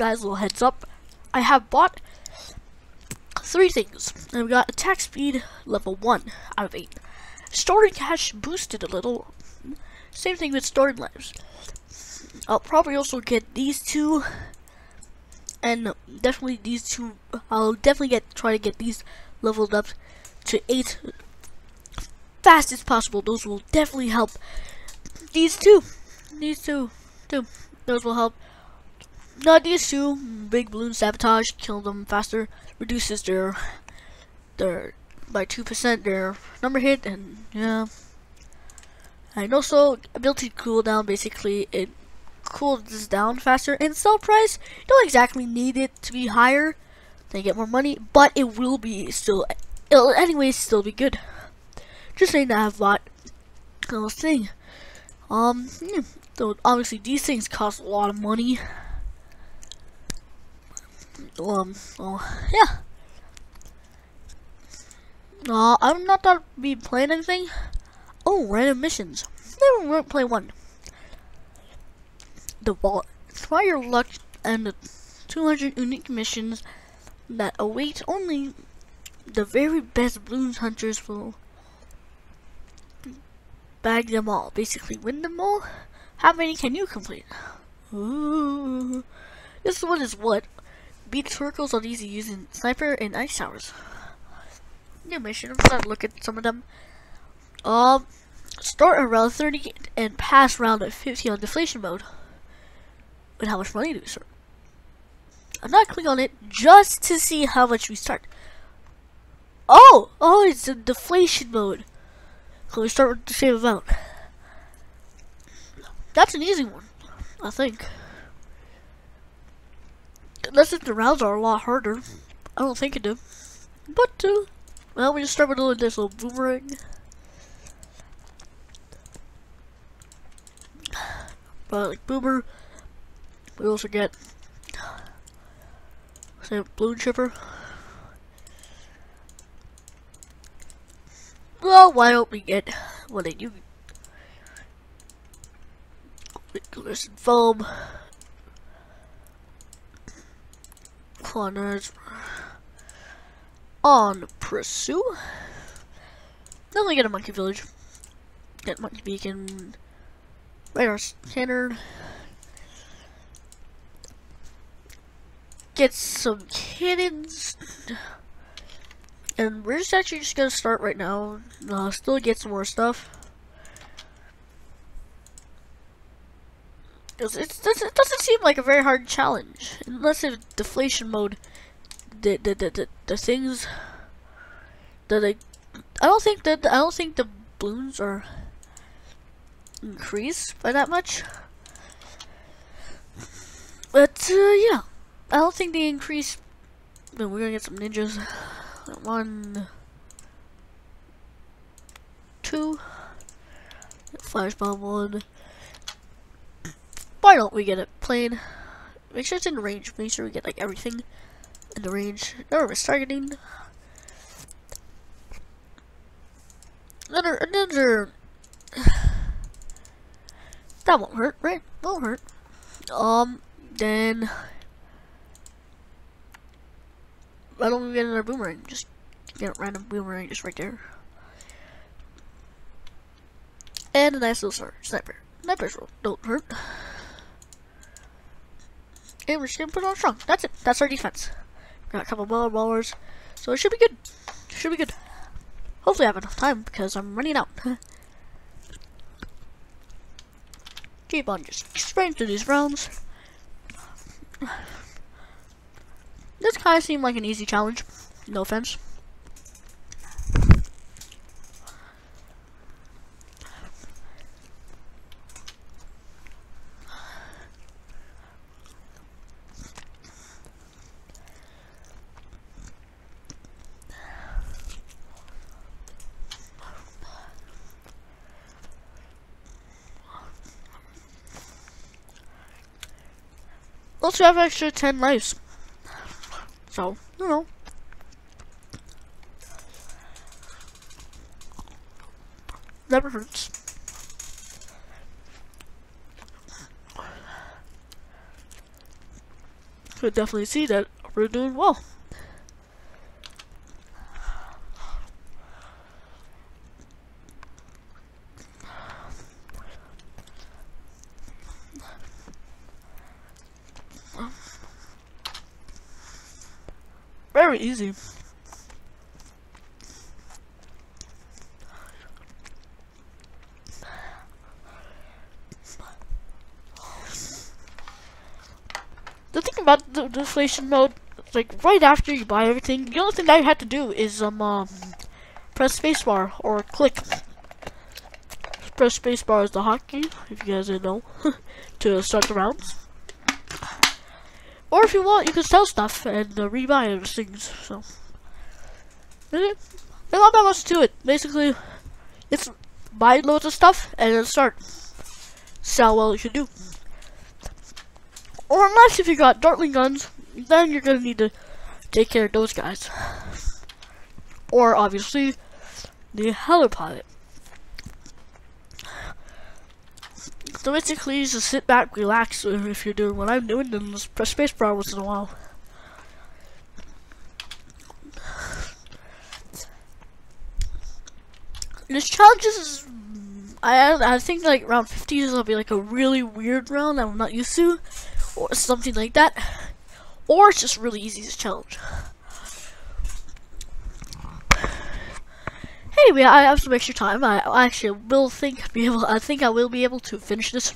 guys, a little heads up. I have bought three things. We got attack speed level 1 out of 8. Storing cash boosted a little. Same thing with storing lives. I'll probably also get these two. And definitely these two. I'll definitely get try to get these leveled up to 8 fast as possible. Those will definitely help. These two. These two. Two. Those will help. Not these two. Big balloon sabotage. Kill them faster. Reduces their their by two percent their number hit and yeah. And also ability cooldown basically it cools down faster and sell price don't exactly need it to be higher to get more money but it will be still it'll anyways still be good just saying that I've bought those thing um yeah, so obviously these things cost a lot of money um oh yeah uh, I'm not gonna be playing anything. Oh, random missions. Never won't play one. The vault. Try your luck and the 200 unique missions that await only the very best balloons hunters will bag them all. Basically, win them all. How many can you complete? Ooh. This one is what? Beat circles on easy using sniper and ice towers new mission. Gonna look at some of them. Um, start around 30 and pass round at 50 on deflation mode. And how much money do we start? I'm not clicking on it just to see how much we start. Oh, oh, it's in deflation mode. So we start with the same amount. That's an easy one, I think. Unless if the rounds are a lot harder. I don't think it do. But, uh, well, we just start with a little, this little boomerang. Like boomer, we also get say balloon chipper. Well, why don't we get what they do? Gliss and foam. Corners on pursue. Then we get a monkey village. Get monkey beacon. Radar scanner. Get some cannons. And we're just actually just gonna start right now. Uh, still get some more stuff. It, doesn't, it doesn't seem like a very hard challenge. Unless in deflation mode the the the the, the things that I I don't think that I don't think the balloons are increased by that much. But uh, yeah, I don't think they increase. but we're gonna get some ninjas. One, two, flash bomb one. Why don't we get it plane? Make sure it's in range. Make sure we get like everything in the range. Neva-Miss targeting. Another, another. That won't hurt, right? Won't hurt. Um, then. Why don't we get another boomerang? Just get a random boomerang just right there. And a nice little. Sniper. Snipers don't hurt. And we're just gonna put on strong. That's it. That's our defense. Got a couple more ballers. So it should be good. Should be good. Hopefully I have enough time because I'm running out. Keep on just spraying through these rounds. This kind of seemed like an easy challenge. No offense. Also have extra 10 lives. So, you know. Never hurts. could definitely see that we're doing well. Very easy. The thing about the deflation mode, like right after you buy everything, the only thing that you have to do is um, um press spacebar or click. Press spacebar is the hotkey, if you guys didn't know, to start the rounds. Or if you want, you can sell stuff and uh, rebuy things. So, there's not that much to it. Basically, it's buy loads of stuff and then start sell what you should do. Or unless if you got Dartling guns, then you're gonna need to take care of those guys. Or obviously, the helipilot. So basically, just sit back, relax. If you're doing what I'm doing, then just press spacebar once in a while. This challenge is, I I think like round 50 is gonna be like a really weird round that I'm not used to, or something like that, or it's just really easy to challenge. Anyway, I have some extra time. I, actually will think be able. I think I will be able to finish this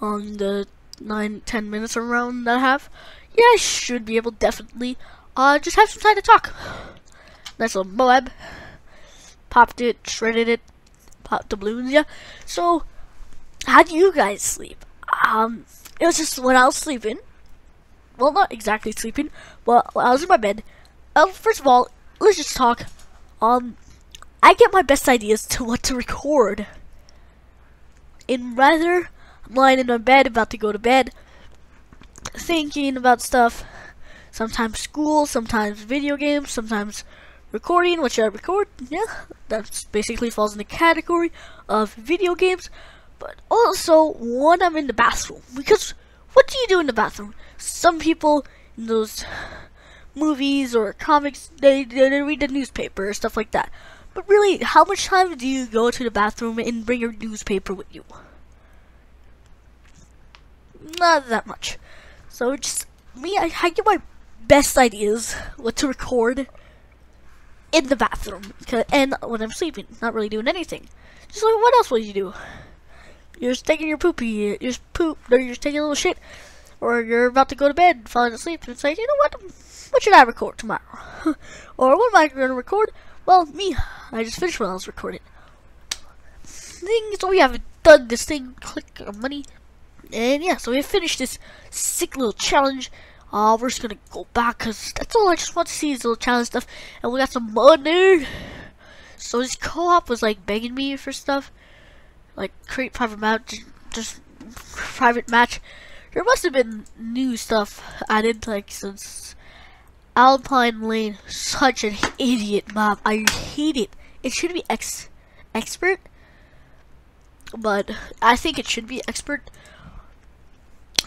on the nine, ten minutes around that I have. Yeah, I should be able definitely. Uh, just have some time to talk. Nice little Moab. Popped it, shredded it, popped the balloons. Yeah. So, how do you guys sleep? Um, it was just when I was sleeping. Well, not exactly sleeping. Well, I was in my bed. Um, first of all, let's just talk um, I get my best ideas to what to record. In rather, I'm lying in my bed, about to go to bed, thinking about stuff. Sometimes school, sometimes video games, sometimes recording, which I record. Yeah, that basically falls in the category of video games. But also when I'm in the bathroom, because what do you do in the bathroom? Some people in those movies or comics, they, they read the newspaper or stuff like that. But really, how much time do you go to the bathroom and bring your newspaper with you? Not that much. So just me, I, I get my best ideas what to record in the bathroom and when I'm sleeping, not really doing anything. Just like what else would you do? You're just taking your poopy, you're just poop, or you're just taking a little shit, or you're about to go to bed, falling asleep, and say, you know what? What should I record tomorrow? or what am I going to record? Well, me. I just finished what I was recording. Thing so we haven't done this thing. Click on money. And yeah, so we finished this sick little challenge. Uh, we're just gonna go back because that's all I just want to see is little challenge stuff. And we got some money. So this co-op was like begging me for stuff. Like create private match, just private match. There must have been new stuff added like since Alpine Lane, such an idiot map. I hate it. It should be ex expert, but I think it should be expert.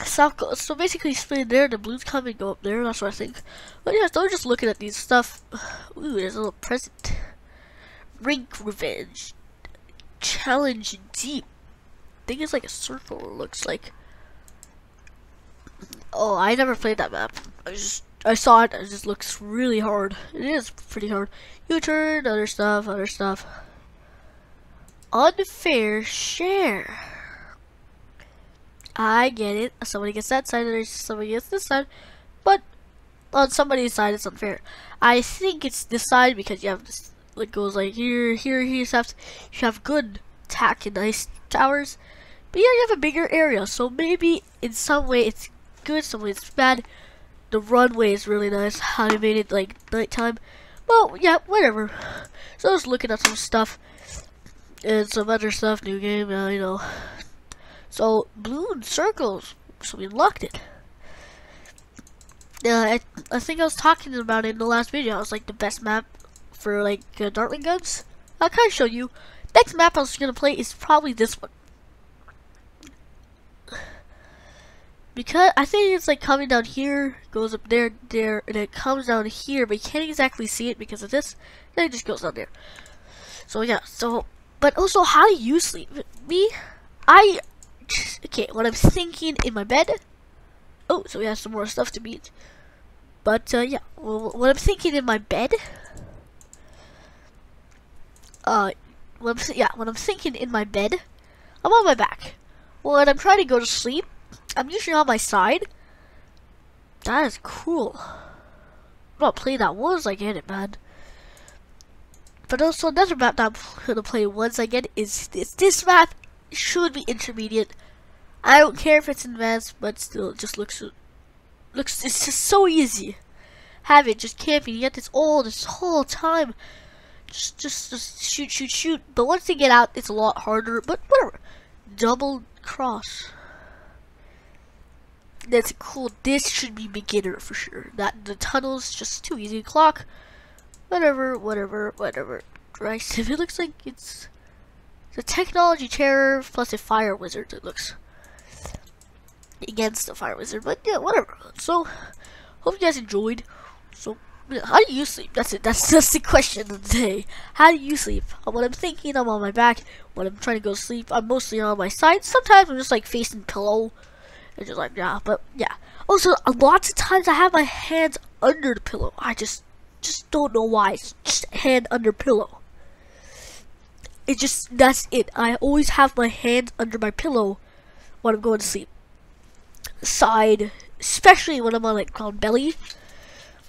South so basically split there, the blues come and go up there, that's what I think. But yeah, so just looking at these stuff. Ooh, there's a little present. Rink Revenge. Challenge Deep. I think it's like a circle, looks like. Oh, I never played that map. I just I saw it, it just looks really hard. It is pretty hard. U-turn, other stuff, other stuff. Unfair share. I get it. Somebody gets that side, and somebody gets this side. But on somebody's side, it's unfair. I think it's this side because you have this. It goes like here, here, here. You have you have good tack and nice towers. But yeah, you have a bigger area, so maybe in some way it's good, some way it's bad. The runway is really nice. How they made it like nighttime. Well, yeah, whatever. So I was looking at some stuff and some other stuff, new game, uh, you know. So blue circles, so we unlocked it. Yeah, I, I think I was talking about it in the last video. I was like the best map for like uh, Dartling guns. I'll kind of show you. Next map I was gonna play is probably this one. Because I think it's like coming down here, goes up there, there, and it comes down here, but you can't exactly see it because of this. Then it just goes down there. So yeah, so but also how do you sleep? Me, I okay. What I'm thinking in my bed. Oh, so we have some more stuff to beat. But uh, yeah, well, what I'm thinking in my bed. Uh, when I'm yeah, when I'm thinking in my bed, I'm on my back. When I'm trying to go to sleep, I'm usually on my side. That is cool. I'm not playing that once I get it, man. But also another map that I'm gonna play once I get it is this. This map should be intermediate. I don't care if it's advanced, but still, it just looks looks. It's just so easy. Have it just camping. You get this all this whole time. Just, just, just shoot, shoot, shoot. But once they get out, it's a lot harder. But whatever. Double cross. That's cool. This should be beginner for sure. That the tunnel's just too easy to clock. Whatever, whatever, whatever. Right? If it looks like it's the technology terror plus a fire wizard. It looks against the fire wizard, but yeah, whatever. So, hope you guys enjoyed. So, how do you sleep? That's it. That's just the question of the day. How do you sleep? When I'm thinking, I'm on my back. When I'm trying to go to sleep, I'm mostly on my side. Sometimes I'm just like facing pillow. And just like, yeah, but yeah. Also, lots of times I have my hands under the pillow. I just, just don't know why. It's just hand under pillow. It just, that's it. I always have my hands under my pillow when I'm going to sleep. Side, especially when I'm on like on belly.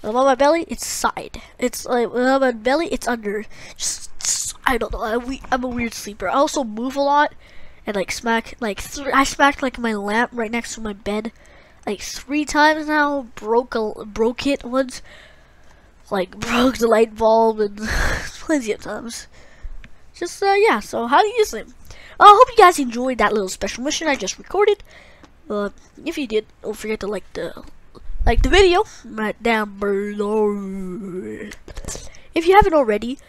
When I'm on my belly, it's side. It's like when I'm on belly, it's under. Just, just I don't know. I, I'm a weird sleeper. I also move a lot and like smack like I smacked like my lamp right next to my bed like three times now. Broke a broke it once. Like broke the light bulb and plenty of times. Just uh yeah. So how do you sleep? I hope you guys enjoyed that little special mission I just recorded. Uh, if you did, don't forget to like the like the video right down below. If you haven't already,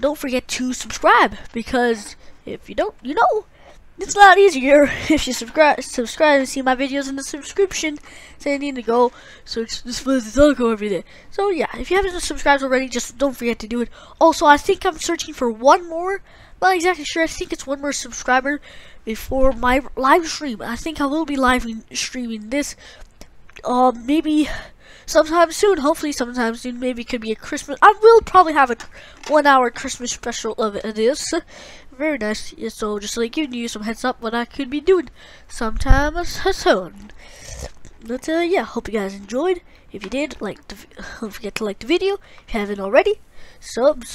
don't forget to subscribe because if you don't, you know it's a lot easier if you subscribe subscribe and see my videos in the subscription so need to go search this for the taco every day. So yeah, if you haven't subscribed already, just don't forget to do it. Also, I think I'm searching for one more. Not exactly sure. I think it's one more subscriber before my live stream. I think I will be live streaming this. Um, maybe sometime soon. Hopefully, sometime soon. Maybe it could be a Christmas. I will probably have a one-hour Christmas special of this very nice. So just like giving you some heads up what I could be doing sometime soon. But uh, yeah, hope you guys enjoyed. If you did, like, the, don't forget to like the video. If you haven't already, subscribe.